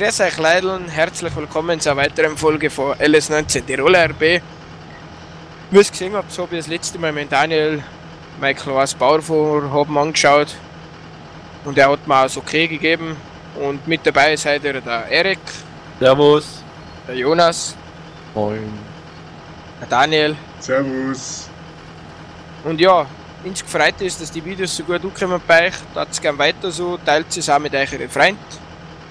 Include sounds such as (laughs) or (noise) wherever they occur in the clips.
grüß euch Leideln, herzlich willkommen zur weiteren Folge von LS19 Tiroler RB. Wie ihr es gesehen habt, habe ich das letzte Mal mit Daniel mein kleines Bauvorhaben angeschaut und er hat mir auch okay gegeben. Und mit dabei ist heute der Erik, Servus. der Jonas, Moin. der Daniel Servus. und ja, uns gefreut ist, dass die Videos so gut ankommen bei euch. Tat es gerne weiter so, teilt es auch mit euren Freunden.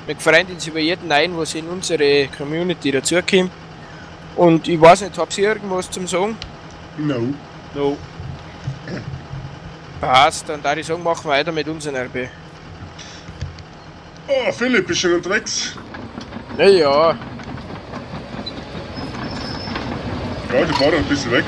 Wir freuen uns über jeden ein, was in unsere Community dazukommt. Und ich weiß nicht, habt ihr irgendwas zum Sagen? No. No. Passt, dann da ich sagen, machen wir weiter mit unserem RB. Oh, Philipp, bist du schon unterwegs? Naja, Ja, die fahren ein bisschen weg.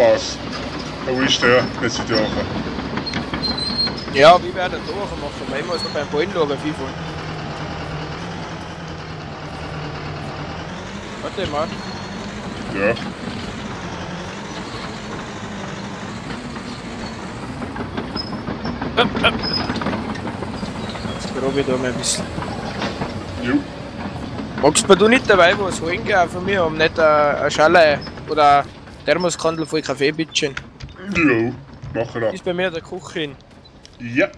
Da wo ist der? Jetzt die Woche. ja, wie werden wir machen? Wir muss noch beim Ballenlager FIFA. Warte mal. Ja. Jetzt probe ich da mal ein bisschen. Jo. Magst du nicht dabei was holen gehen von mir, um nicht eine, eine Schale oder eine Thermoskandel voll Kaffee bitchen? Jo. Machen wir. Ist bei mir der Küche. Ja.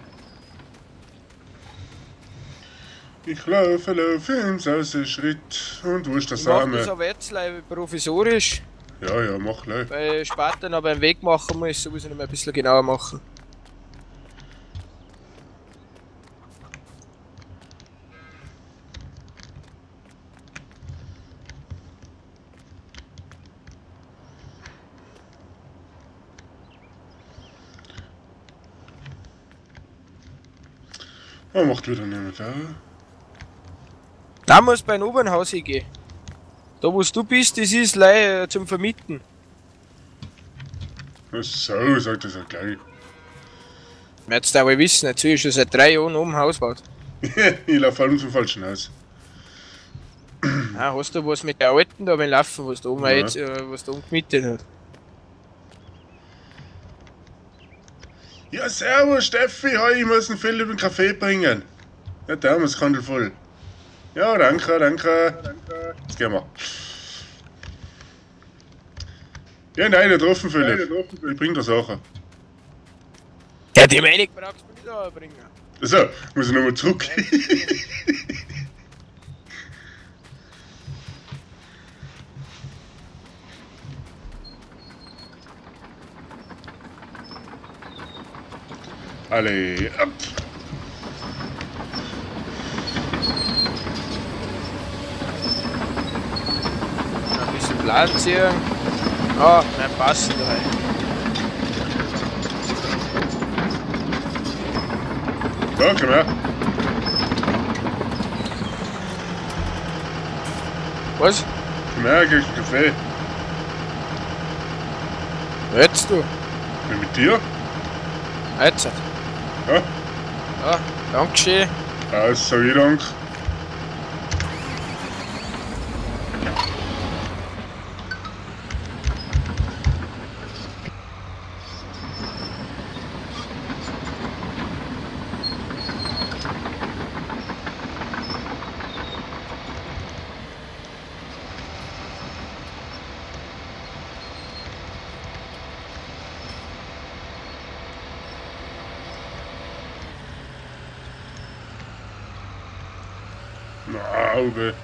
Ich laufe, laufe im Sauseschritt und wo ist der Ich mach das aber jetzt leider provisorisch, Ja, ja, mach gleich. weil später noch beim Weg machen muss, so muss ich noch mal ein bisschen genauer machen. Er macht wieder niemand da. Da muss beim Obernhaus hingehen. Da wo du bist, das ist leider zum Vermieten. Ach So, sagt das ja gleich. Jetzt aber wissen, jetzt ist schon seit drei Jahren oben Haus gebaut. (laughs) ich laufe allem zum falschen Haus. Ah, hast du was mit der alten da beim Laufen, was da oben Ja. jetzt, äh, was da oben gemietet hat? Ja, servus Steffi, hi, ich muss einen Philipp einen Kaffee bringen. Ja, der muss Kandel voll. Ja, danke, danke. Jetzt gehen wir. Ja, nein, nicht getroffen, Philipp. Ich bring dir Sachen. Ja, die Meinung brauchst du nicht anbringen. So, muss ich nochmal zurück. Alle, ab. Ein bisschen Platz hier. Ah, mein Pass dabei. Ja, komm her. Was? Kriegst einen Kaffee. Jetzt du? Ja, mit dir? Jetzt. Ja. Ja, Dankeschön. Ja, ich Dank. Na,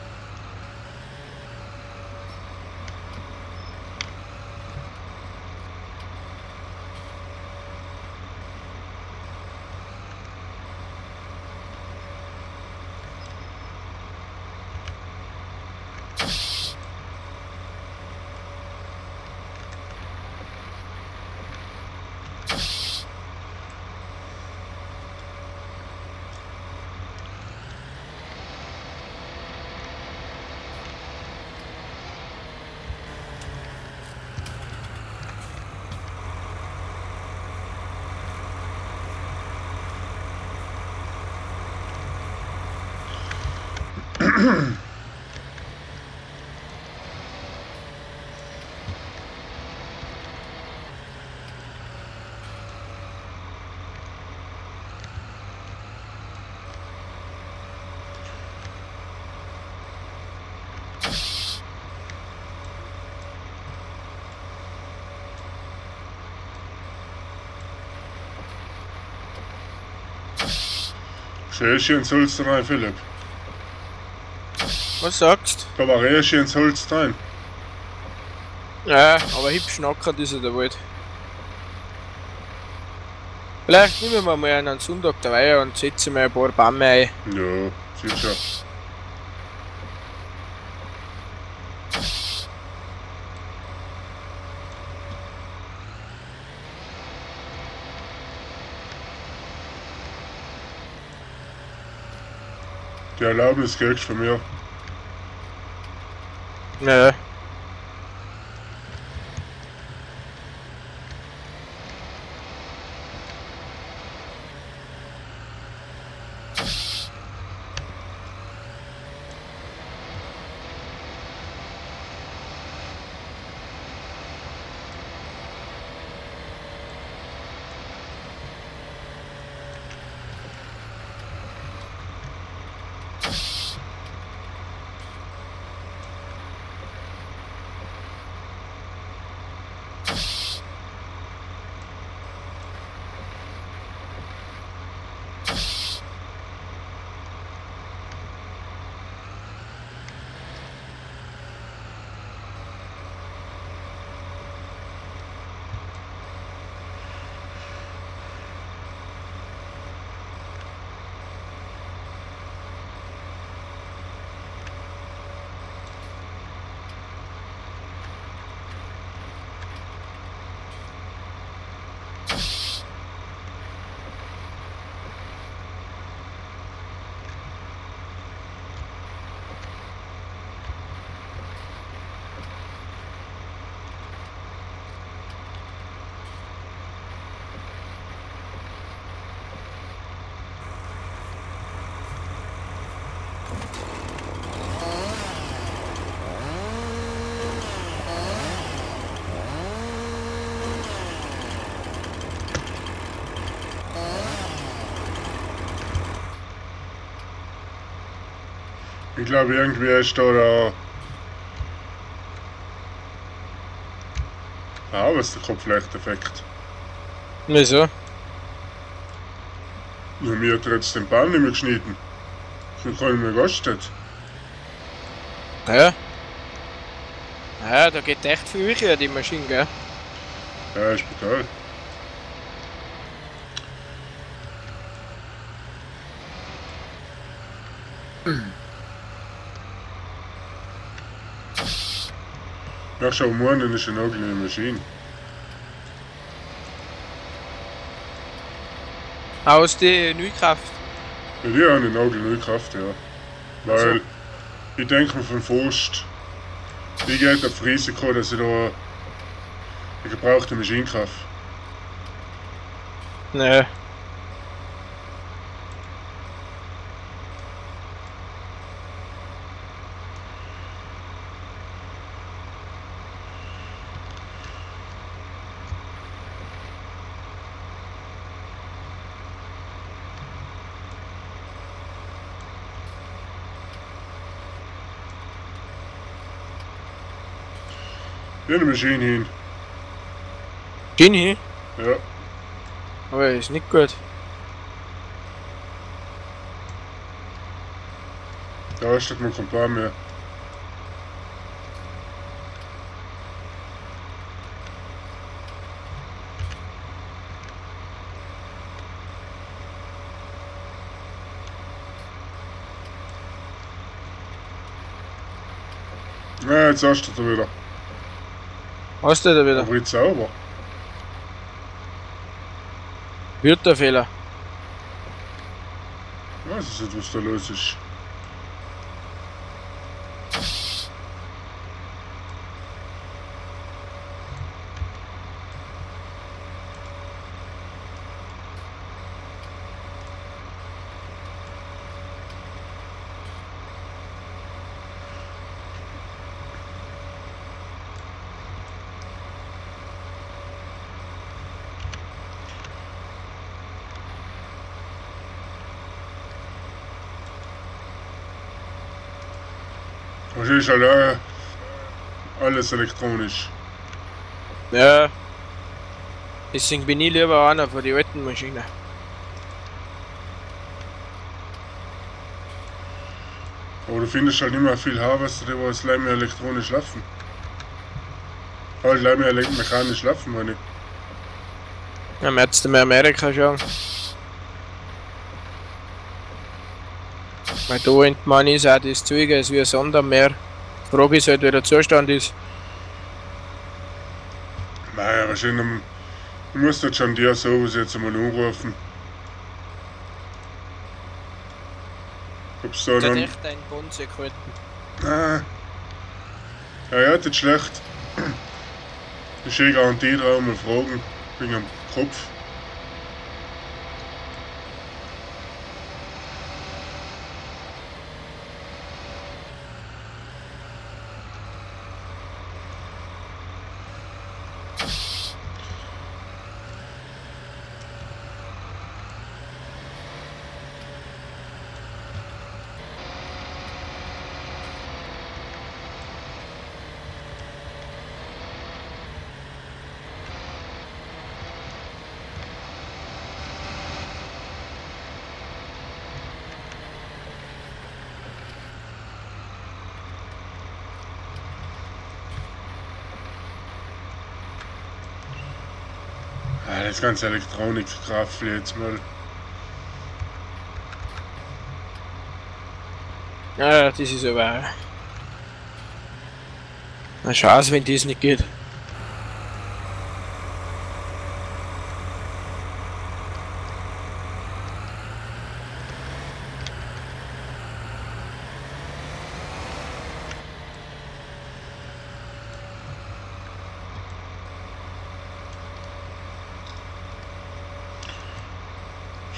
Schön, schön, Sulsterei, Philipp. Was sagst Da war erst ins Holz rein. Ja, aber hübsch schnackert ist er der Wald. Vielleicht nehmen wir mal einen Sonntag dabei und setzen mal ein paar Bäume ein. Ja, sicher. Die Erlaubnis kriegst du von mir. Ja. Ich glaube, irgendwie ist da der. Ah, was ist der Kopflichteffekt? Wieso? Ja, mir hat jetzt den Baum nicht mehr geschnitten. So kann ich mir gastet. Ja. Ja, da geht echt viel Milch die Maschine, gell? Ja, ist brutal. Schau mal, dann ist eine Maschine. Aus die Neukraft. Ja, die haben eine nagelneue Kraft, ja. Weil Also. ich denke mir von Forst, die geht auf Risiko, dass ich da eine gebrauchte Maschine kaufe. Ne. Ja, eine Maschine hin. Genie? Ja. Aber ist nicht gut. Da ist das mal kein Plan mehr. Ja, jetzt hast du wieder. Hast du da wieder? Aber jetzt sauber. Wird der Fehler. Ich weiß nicht, was da los ist. Ist allein alles elektronisch. Ja. Deswegen bin ich lieber einer von den alten Maschinen. Aber du findest halt nicht mehr viel Harvester, die was gleich mehr elektronisch laufen. Halt gleich mehr mechanisch laufen, meine ich. Ja, man jetzt in Amerika schon. Weil da in man ist auch das Zeug, ist wie ein Sondermeer. Die Frage ist halt, wie der Zustand ist. Naja, wahrscheinlich. musst jetzt schon dir sowas jetzt einmal anrufen. Ob's da Das noch. hat echt ein Bonze gehalten. Ah. Ja, ja, das schlecht. Ich eh garantiert auch mal fragen, wegen am Kopf. Das ganze Elektronikkraft jetzt mal. Ja, das ist aber. Eine Chance, wenn das nicht geht.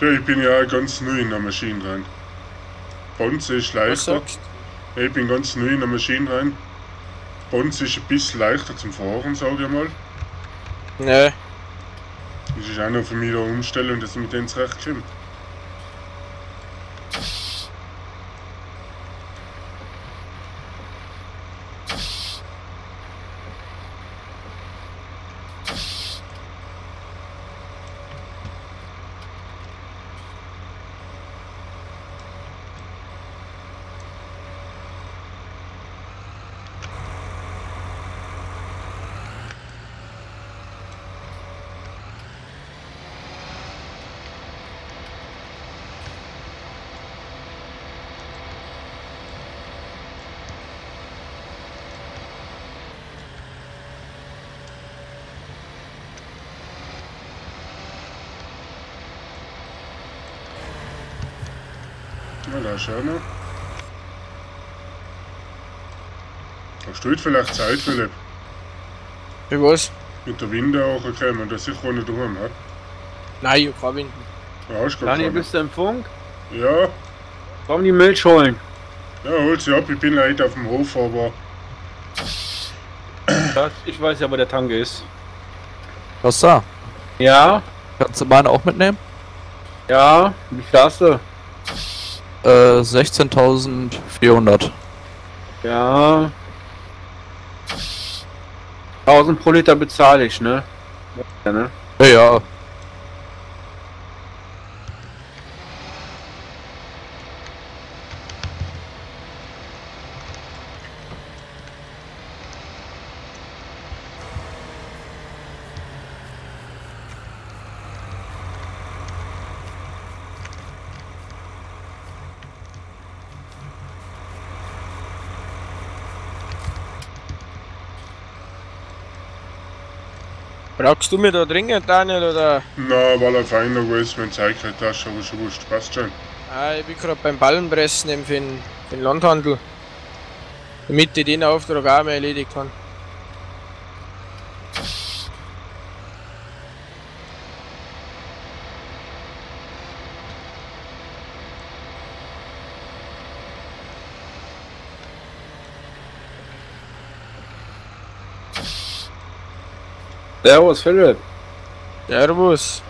So, ich bin ja ganz neu in der Maschine dran. Bonze ist leichter. Ich bin ganz neu in der Maschine rein. Bonze ist ein bisschen leichter zum Fahren, sage ich mal. du? Ne, Das ist auch noch für mich eine Umstellung, dass ich mit denen zurechtkomme. Da schau mal. Hast du heute vielleicht Zeit, Philipp? für was? Mit der Winde auch kommen, dass ich nicht daheim hat. Nein, ich kann Winden. Ja, hast du Daniel, keine. bist du im Funk? Ja, Komm die Milch holen. ja, hol sie ab. Ich bin heute auf dem Hof, aber Das, ich weiß ja, wo der Tank ist. Was da? Ja, Kannst du meine auch mitnehmen? ja, wie du? Äh, 16.400. Ja. 1000 pro Liter bezahle ich, ne? Ja, ne? Ja, ja. Brauchst du mir da dringend, Daniel, oder? na, weil er fein noch ist, wenn Zeit keine Tasche, aber schon wurscht, passt schon. Ah, ich bin gerade beim Ballenpressen für den, für den Landhandel. Damit ich den Auftrag auch mal erledigt kann. Servus, Philipp. Servus.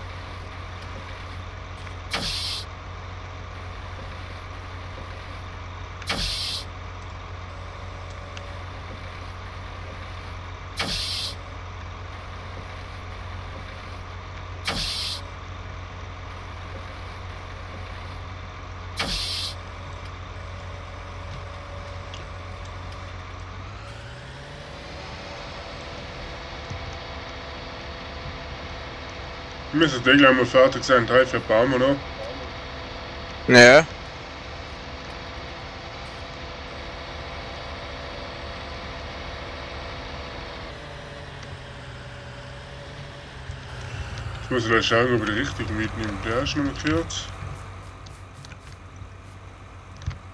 Wir müssen eh gleich mal fertig sein, drei, vier Bäume noch. Naja. Ich muss gleich schauen, ob ich den richtigen mitnehme. Der ist noch markiert.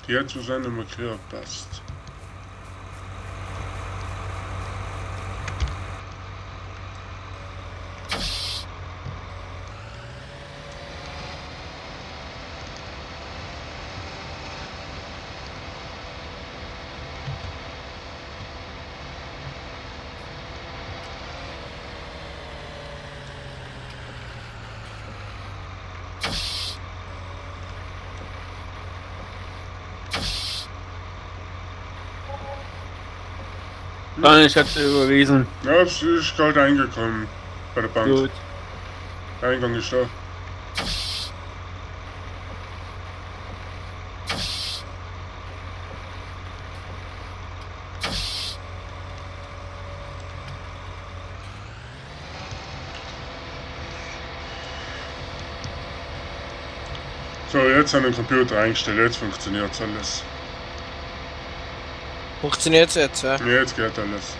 Die hat zu seiner markiert, passt. Nein, ich hatte überwiesen. Ja, es ist gerade eingekommen bei der Bank. Gut. Der Eingang ist da. So, jetzt an den Computer eingestellt, jetzt funktioniert alles. Funktioniert's jetzt, ja? Ja, jetzt geht alles.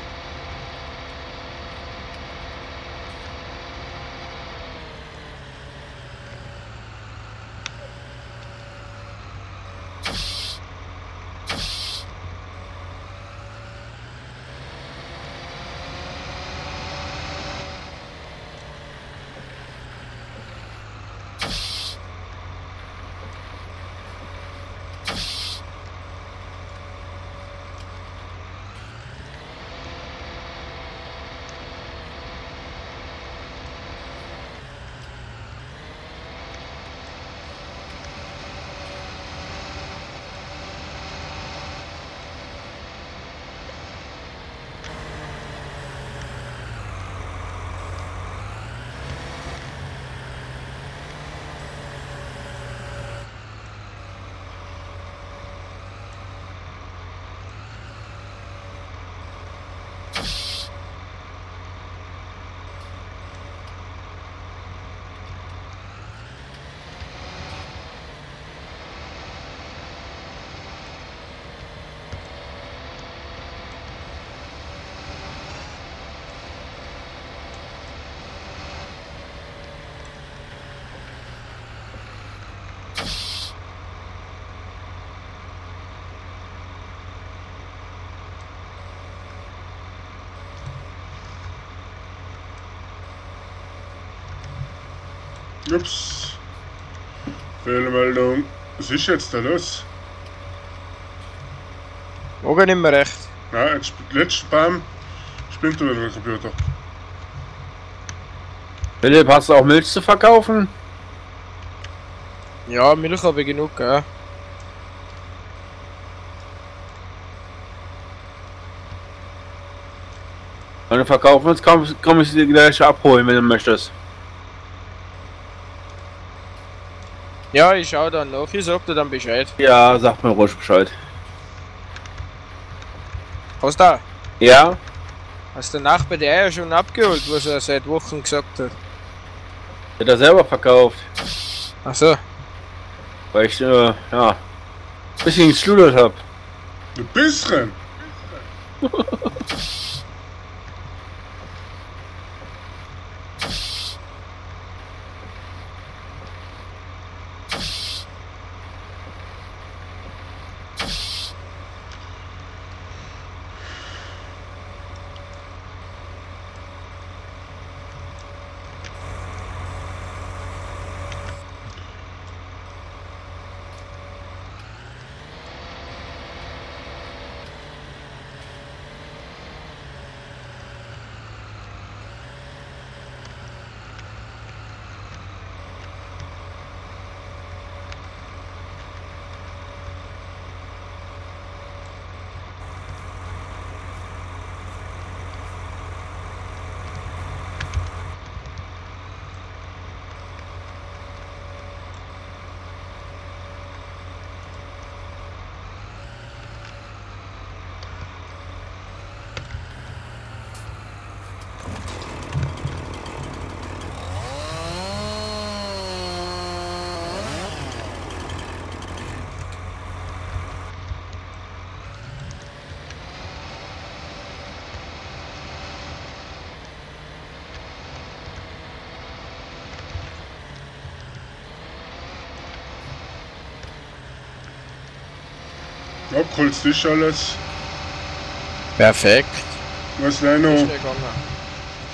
you Ups. Fehlermeldung. Was ist jetzt da los? Auch nicht mehr recht. Ja, jetzt letzte Baum spinnt wieder der Computer. Philipp, hast du auch Milch zu verkaufen? Ja, Milch habe ich genug, ja. Wenn du verkaufen willst, komm, komm ich sie gleich abholen, wenn du möchtest. Ja, ich schau dann noch. Ich sag dir dann Bescheid. Ja, sag mir ruhig Bescheid. Hast du? Ja? Hast du nach bei der Eier schon abgeholt, was er seit Wochen gesagt hat? Hat er selber verkauft. Ach so. Weil ich, äh, ja, ein bisschen geschludert hab. Ein bisschen. (laughs) Abgeholzt ist alles. Perfekt. Was Ist noch?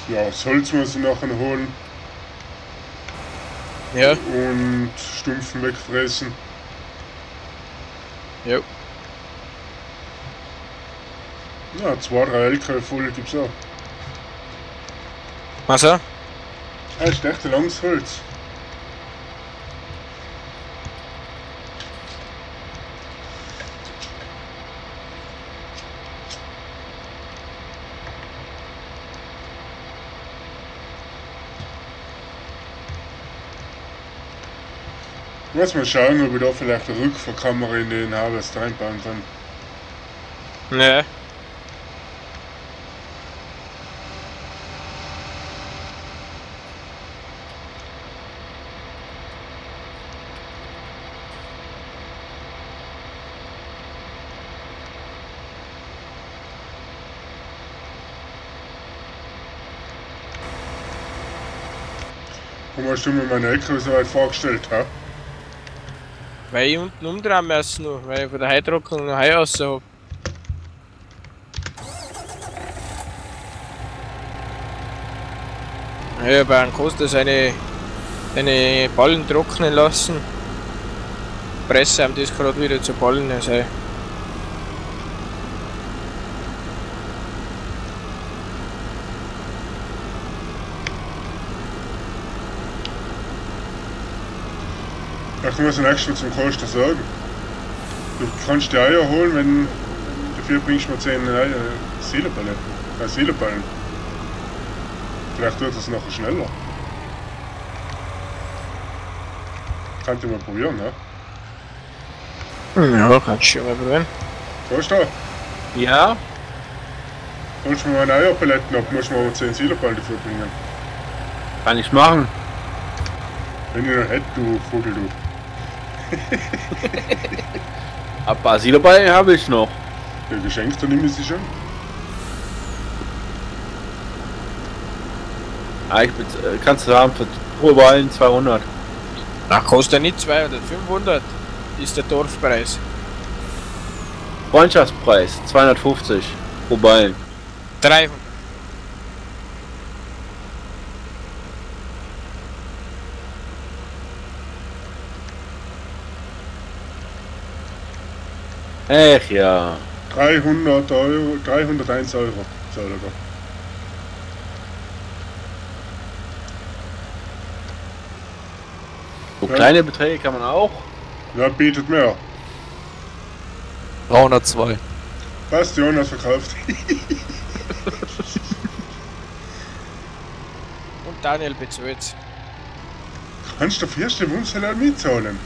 Ja, das Holz muss ich nachher noch holen Ja, und Stumpfen wegfressen. ja. Ja, zwei, drei LKW voll gibt's auch. Also, Ah, ist echt ein langes Holz. Muss mal schauen, ob ich da vielleicht eine Rückfahrkamera in den Harvest reinbauen kann. ne. Warum hast du mir meine LKW so weit vorgestellt, ha? Weil ich unten umdrehen müssen noch, weil ich von der Heidruckung nach Hause raus hab. Ja, hab einen Costa seine, seine Ballen trocknen lassen. Presse haben das gerade wieder zu Ballen sein. Ach, du musst den nächsten zum Koster sagen. Du kannst die Eier holen, wenn dafür bringst du mir 10 Eier, Seelenballen. Äh, Seelenballen. Vielleicht tut das nachher schneller. Kannst du mal probieren, ne? Ja, kannst du schon mal probieren. Koster, Ja? holst du mir meine Eierpaletten ab, musst du mir aber 10 Seelenballen dafür bringen. Kann ich machen. Wenn ich noch hätte, du Vogel, du. (laughs) Ein paar Sie dabei habe ich noch. Ja, geschenkt, dann nimm ich sie schon. Ah, ich bez- äh, kannst du haben für pro Ballen 200. Na, kostet nicht 200, 500 ist der Dorfpreis. Freundschaftspreis 250 pro Ballen. 300. Ech ja. 300 Euro, 301 Euro, er da. So Ja. kleine Beträge kann man auch. Ja, bietet mehr. 302. Passt, Jonas verkauft. (laughs) Und Daniel bezahlt. Kannst du für erste Wumsel mitzahlen?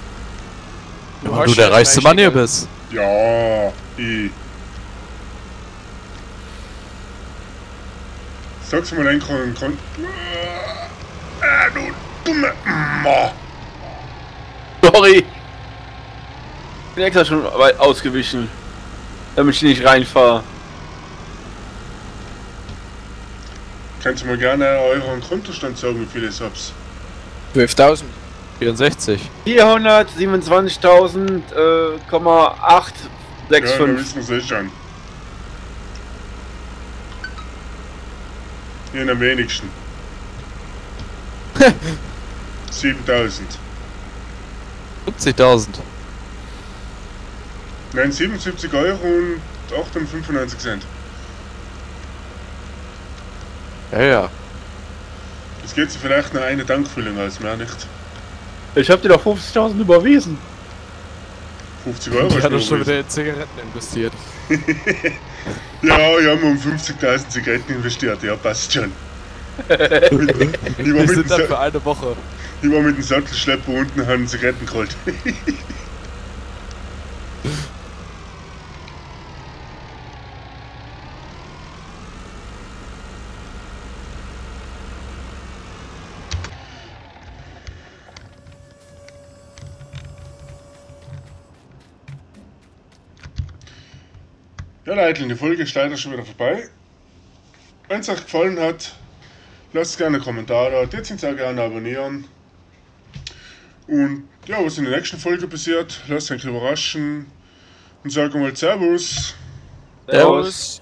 Hast du der ja reichste Mann hier bist. Ja, ich. Sag's mal ein. Kon ah, du dumme. Ma. Sorry. Bin extra schon weit ausgewichen. Damit ich nicht reinfahre. Kannst du mir gerne euren Kontostand sagen, wie viele ich hab's? 12.000. 64. 427.000, äh, Ja, da 865. wissen wir es eh schon. Hier am wenigsten. (laughs) 7000. 70.000. Nein, 77 Euro und 8,95 Cent. Ja, ja. Es geht so vielleicht noch eine Tankfüllung als mehr nicht. Ich hab dir doch 50.000 überwiesen. 50 Euro Ich hatte schon wieder in Zigaretten investiert. (laughs) Ja, ich habe um 50.000 Zigaretten investiert, ja, passt schon. (laughs) Ich war, Wir mit dem, sind dann für eine Woche. ich war mit dem Sattelschlepper unten und habe Zigaretten geholt. (laughs) Ja, Leute, die Folge ist leider schon wieder vorbei. Wenn es euch gefallen hat, lasst gerne einen Kommentar da, jetzt sind auch gerne abonnieren. Und ja, was in der nächsten Folge passiert, lasst euch überraschen. und sage mal. Servus. Servus.